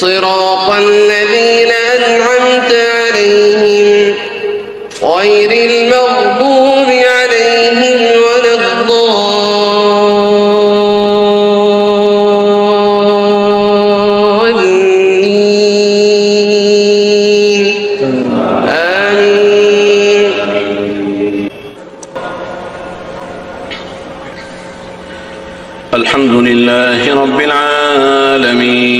صراط الذين أنعمت عليهم غير المغضوب عليهم ولا الضالين. آمين. الحمد لله رب العالمين.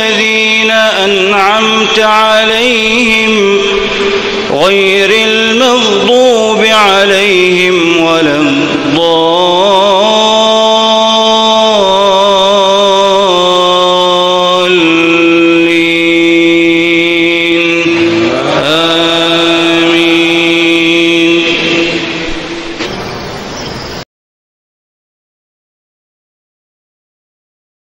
أنعمت عليهم غير المغضوب عليهم ولا الضالين.